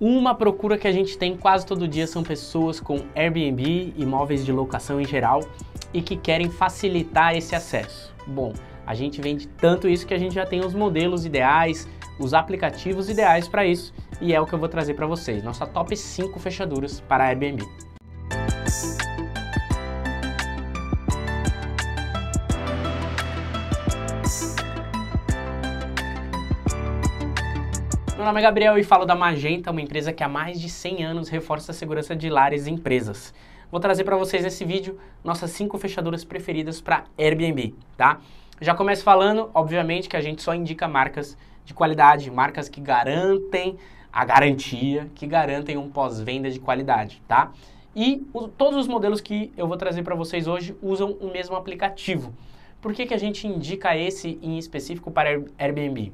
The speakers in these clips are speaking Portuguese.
Uma procura que a gente tem quase todo dia são pessoas com Airbnb, imóveis de locação em geral e que querem facilitar esse acesso. Bom, a gente vende tanto isso que a gente já tem os modelos ideais, os aplicativos ideais para isso e é o que eu vou trazer para vocês. Nossa top 5 fechaduras para Airbnb. Meu nome é Gabriel e falo da Magenta, uma empresa que há mais de 100 anos reforça a segurança de lares e empresas. Vou trazer para vocês nesse vídeo nossas 5 fechaduras preferidas para Airbnb, tá? Já começo falando, obviamente, que a gente só indica marcas de qualidade, marcas que garantem a garantia, que garantem um pós-venda de qualidade, tá? E o, todos os modelos que eu vou trazer para vocês hoje usam o mesmo aplicativo. Por que, que a gente indica esse em específico para Airbnb?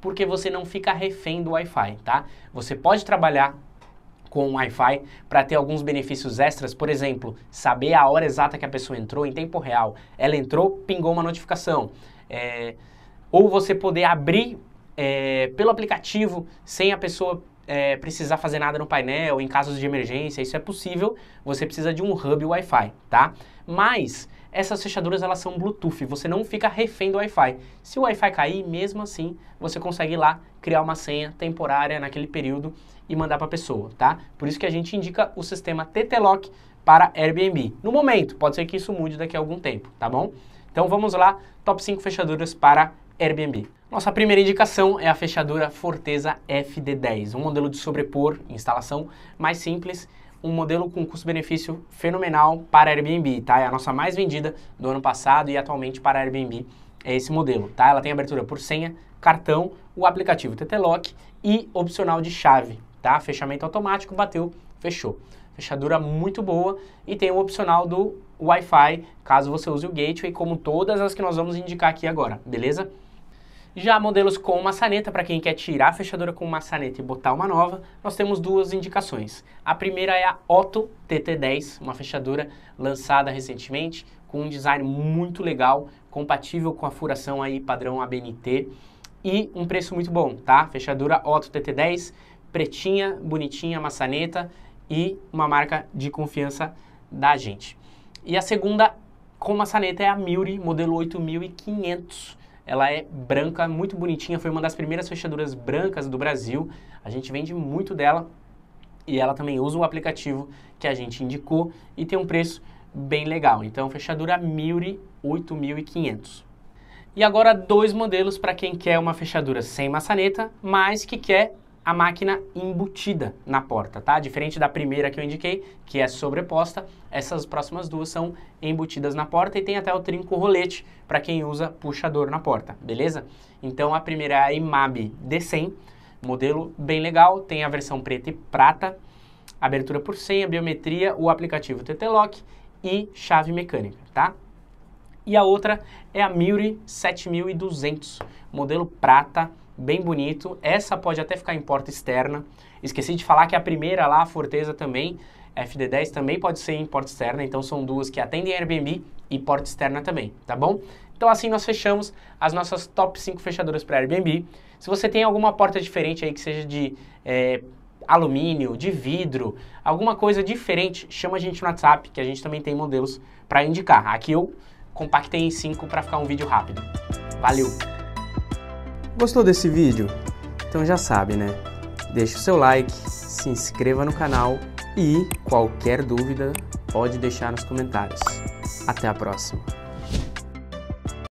Porque você não fica refém do Wi-Fi, tá? Você pode trabalhar com o Wi-Fi para ter alguns benefícios extras, por exemplo, saber a hora exata que a pessoa entrou em tempo real. Ela entrou, pingou uma notificação. É, ou você poder abrir é, pelo aplicativo sem a pessoa é, precisar fazer nada no painel, em casos de emergência, isso é possível. Você precisa de um hub Wi-Fi, tá? Mas essas fechaduras elas são Bluetooth, você não fica refém do Wi-Fi. Se o Wi-Fi cair, mesmo assim, você consegue ir lá criar uma senha temporária naquele período e mandar para a pessoa, tá? Por isso que a gente indica o sistema TT-Lock para Airbnb. No momento, pode ser que isso mude daqui a algum tempo, tá bom? Então vamos lá, top 5 fechaduras para Airbnb. Nossa primeira indicação é a fechadura Forteza FD10, um modelo de sobrepor, instalação mais simples um modelo com custo-benefício fenomenal para Airbnb, tá? É a nossa mais vendida do ano passado e atualmente para Airbnb é esse modelo, tá? Ela tem abertura por senha, cartão, o aplicativo TT Lock e opcional de chave, tá? Fechamento automático, bateu, fechou. Fechadura muito boa e tem o opcional do Wi-Fi, caso você use o gateway, como todas as que nós vamos indicar aqui agora, beleza? Já modelos com maçaneta, para quem quer tirar a fechadura com maçaneta e botar uma nova, nós temos duas indicações. A primeira é a Otto TT10, uma fechadura lançada recentemente, com um design muito legal, compatível com a furação aí padrão ABNT e um preço muito bom, tá? Fechadura Otto TT10, pretinha, bonitinha, maçaneta e uma marca de confiança da gente. E a segunda com maçaneta é a Miuri, modelo 8500 ela é branca, muito bonitinha, foi uma das primeiras fechaduras brancas do Brasil. A gente vende muito dela e ela também usa o aplicativo que a gente indicou e tem um preço bem legal. Então, fechadura Miuri 8500. E agora dois modelos para quem quer uma fechadura sem maçaneta, mas que quer a máquina embutida na porta, tá? Diferente da primeira que eu indiquei, que é sobreposta, essas próximas duas são embutidas na porta e tem até o trinco rolete para quem usa puxador na porta, beleza? Então a primeira é a IMAB D100, modelo bem legal, tem a versão preta e prata, abertura por senha, biometria, o aplicativo TT Lock e chave mecânica, tá? E a outra é a Miuri 7200, modelo prata, bem bonito. Essa pode até ficar em porta externa. Esqueci de falar que a primeira lá, a Forteza também, FD10 também pode ser em porta externa, então são duas que atendem Airbnb e porta externa também, tá bom? Então assim nós fechamos as nossas top 5 fechaduras para Airbnb. Se você tem alguma porta diferente aí que seja de é, alumínio, de vidro, alguma coisa diferente, chama a gente no WhatsApp que a gente também tem modelos para indicar. Aqui eu compactei em 5 para ficar um vídeo rápido. Valeu! Gostou desse vídeo? Então já sabe, né? Deixe o seu like, se inscreva no canal e qualquer dúvida pode deixar nos comentários. Até a próxima!